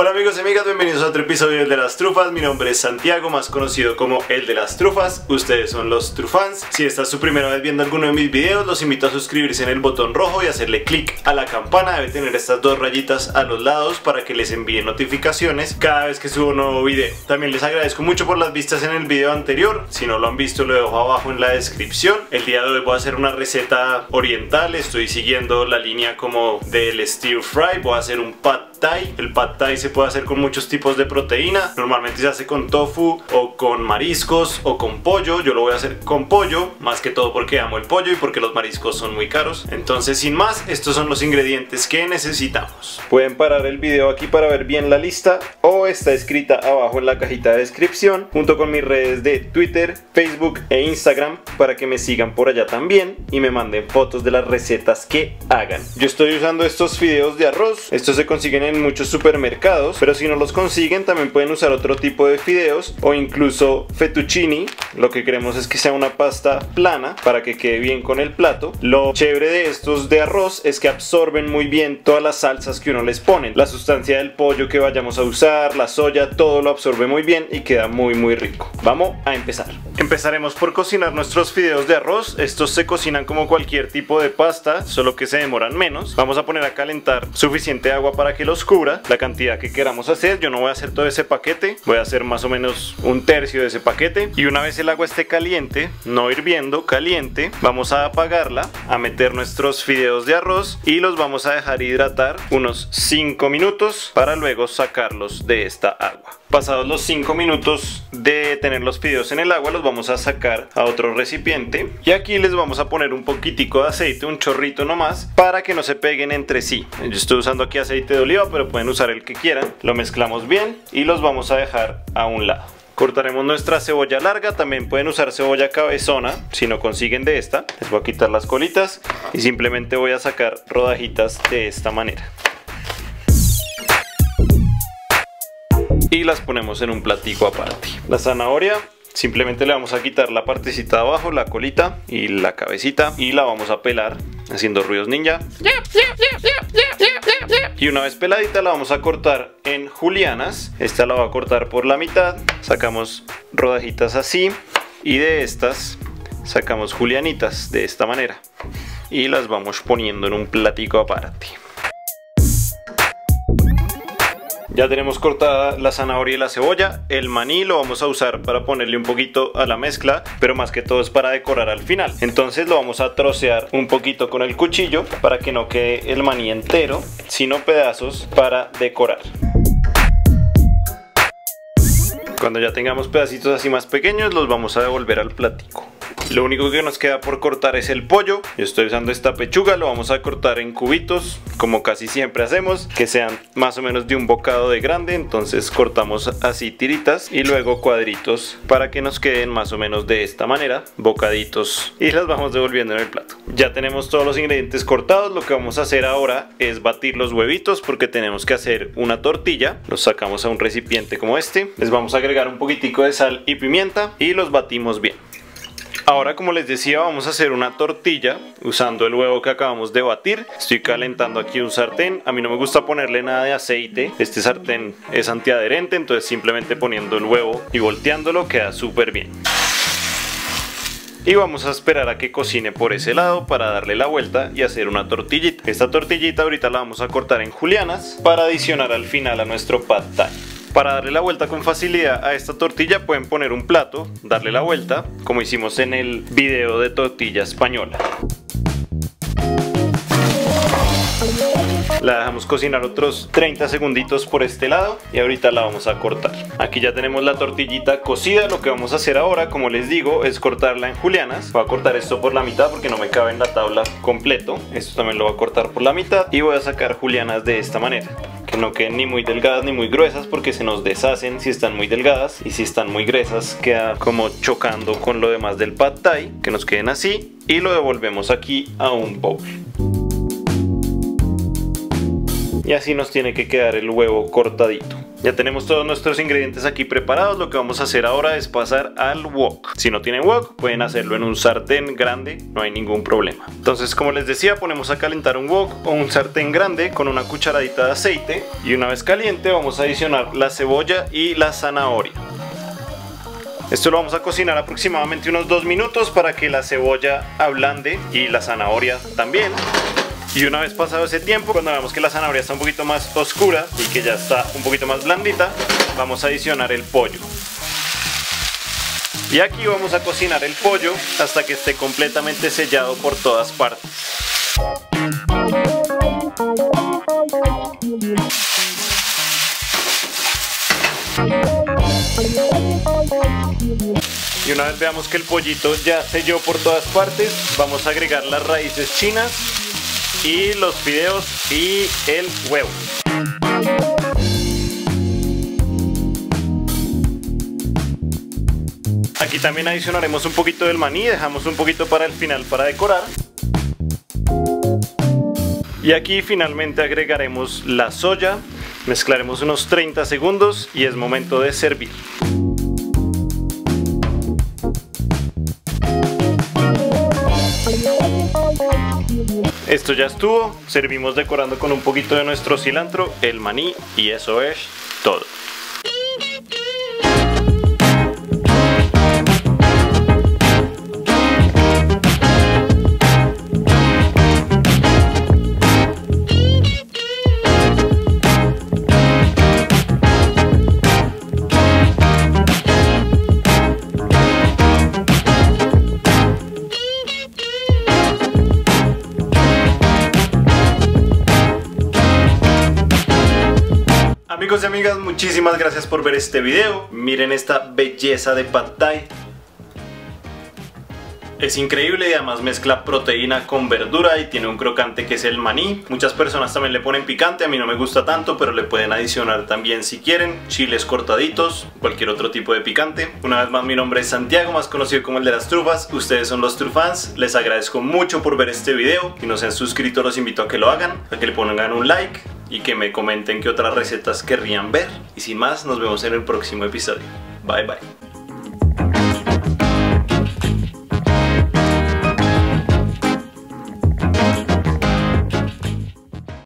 Hola amigos y amigas, bienvenidos a otro episodio de las trufas. Mi nombre es Santiago, más conocido como el de las trufas. Ustedes son los trufans. Si esta es su primera vez viendo alguno de mis videos, los invito a suscribirse en el botón rojo y hacerle clic a la campana. Debe tener estas dos rayitas a los lados para que les envíe notificaciones cada vez que subo un nuevo video. También les agradezco mucho por las vistas en el video anterior. Si no lo han visto, lo dejo abajo en la descripción. El día de hoy voy a hacer una receta oriental. Estoy siguiendo la línea como del stir fry. Voy a hacer un pad El pad thai se puede hacer con muchos tipos de proteína. Normalmente se hace con tofu o con mariscos o con pollo. Yo lo voy a hacer con pollo, más que todo porque amo el pollo y porque los mariscos son muy caros. Entonces, sin más, estos son los ingredientes que necesitamos. Pueden parar el video aquí para ver bien la lista o está escrita abajo en la cajita de descripción junto con mis redes de Twitter, Facebook e Instagram para que me sigan por allá también y me manden fotos de las recetas que hagan. Yo estoy usando estos fideos de arroz. Estos se consiguen en muchos supermercados, pero si no los consiguen también pueden usar otro tipo de fideos o incluso fettuccini. Lo que queremos es que sea una pasta plana para que quede bien con el plato. Lo chévere de estos de arroz es que absorben muy bien todas las salsas que uno les pone. La sustancia del pollo que vayamos a usar, la soya, todo lo absorbe muy bien y queda muy muy rico. Vamos a empezar. Empezaremos por cocinar nuestros fideos de arroz. Estos se cocinan como cualquier tipo de pasta, solo que se demoran menos. Vamos a poner a calentar suficiente agua para que los cubra la cantidad que queramos hacer. Yo no voy a hacer todo ese paquete, voy a hacer más o menos un tercio de ese paquete. Y una vez el agua esté caliente, no hirviendo, caliente, vamos a apagarla, a meter nuestros fideos de arroz y los vamos a dejar hidratar unos 5 minutos para luego sacarlos de esta agua. Pasados los 5 minutos de tener los fideos en el agua, los vamos a sacar a otro recipiente. Y aquí les vamos a poner un poquitico de aceite, un chorrito nomás, para que no se peguen entre sí. Yo estoy usando aquí aceite de oliva, pero pueden usar el que quieran. Lo mezclamos bien y los vamos a dejar a un lado. Cortaremos nuestra cebolla larga, también pueden usar cebolla cabezona si no consiguen de esta. Les voy a quitar las colitas y simplemente voy a sacar rodajitas de esta manera. Y las ponemos en un platico aparte. La zanahoria simplemente le vamos a quitar la partecita de abajo, la colita y la cabecita y la vamos a pelar haciendo ruidos ninja. Y una vez peladita la vamos a cortar en julianas. Esta la va a cortar por la mitad. Sacamos rodajitas así y de estas sacamos julianitas de esta manera y las vamos poniendo en un platico aparte. Ya tenemos cortada la zanahoria y la cebolla. El maní lo vamos a usar para ponerle un poquito a la mezcla, pero más que todo es para decorar al final. Entonces lo vamos a trocear un poquito con el cuchillo para que no quede el maní entero, sino pedazos para decorar. Cuando ya tengamos pedacitos así más pequeños, los vamos a devolver al platico. Lo único que nos queda por cortar es el pollo. Yo estoy usando esta pechuga, lo vamos a cortar en cubitos, como casi siempre hacemos, que sean más o menos de un bocado de grande. Entonces cortamos así tiritas y luego cuadritos para que nos queden más o menos de esta manera, bocaditos, y las vamos devolviendo en el plato. Ya tenemos todos los ingredientes cortados, lo que vamos a hacer ahora es batir los huevitos porque tenemos que hacer una tortilla. Los sacamos a un recipiente como este, les vamos a agregar un poquitico de sal y pimienta y los batimos bien. Ahora como les decía vamos a hacer una tortilla usando el huevo que acabamos de batir. Estoy calentando aquí un sartén. A mí no me gusta ponerle nada de aceite. Este sartén es antiadherente entonces simplemente poniendo el huevo y volteándolo queda súper bien. Y vamos a esperar a que cocine por ese lado para darle la vuelta y hacer una tortillita. Esta tortillita ahorita la vamos a cortar en julianas para adicionar al final a nuestro pad. Para darle la vuelta con facilidad a esta tortilla pueden poner un plato, darle la vuelta, como hicimos en el video de tortilla española. La dejamos cocinar otros 30 segunditos por este lado y ahorita la vamos a cortar. Aquí ya tenemos la tortillita cocida. Lo que vamos a hacer ahora, como les digo, es cortarla en julianas. Voy a cortar esto por la mitad porque no me cabe en la tabla completo. Esto también lo voy a cortar por la mitad y voy a sacar julianas de esta manera que no queden ni muy delgadas ni muy gruesas porque se nos deshacen si están muy delgadas y si están muy gruesas queda como chocando con lo demás del pad thai que nos queden así y lo devolvemos aquí a un bowl y así nos tiene que quedar el huevo cortadito. Ya tenemos todos nuestros ingredientes aquí preparados, lo que vamos a hacer ahora es pasar al wok. Si no tienen wok, pueden hacerlo en un sartén grande, no hay ningún problema. Entonces, como les decía, ponemos a calentar un wok o un sartén grande con una cucharadita de aceite y una vez caliente vamos a adicionar la cebolla y la zanahoria. Esto lo vamos a cocinar aproximadamente unos 2 minutos para que la cebolla ablande y la zanahoria también. Y una vez pasado ese tiempo, cuando veamos que la zanahoria está un poquito más oscura y que ya está un poquito más blandita, vamos a adicionar el pollo. Y aquí vamos a cocinar el pollo hasta que esté completamente sellado por todas partes. Y una vez veamos que el pollito ya selló por todas partes, vamos a agregar las raíces chinas y los fideos y el huevo. Aquí también adicionaremos un poquito del maní, dejamos un poquito para el final para decorar. Y aquí finalmente agregaremos la soya, mezclaremos unos 30 segundos y es momento de servir. Esto ya estuvo, servimos decorando con un poquito de nuestro cilantro, el maní y eso es todo. Amigos y amigas, muchísimas gracias por ver este video. Miren esta belleza de pad thai. Es increíble y además mezcla proteína con verdura y tiene un crocante que es el maní. Muchas personas también le ponen picante, a mí no me gusta tanto, pero le pueden adicionar también si quieren. Chiles cortaditos, cualquier otro tipo de picante. Una vez más mi nombre es Santiago, más conocido como el de las trufas. Ustedes son los trufans. Les agradezco mucho por ver este video. Si no se han suscrito los invito a que lo hagan, a que le pongan un like y que me comenten qué otras recetas querrían ver. Y sin más, nos vemos en el próximo episodio. Bye bye.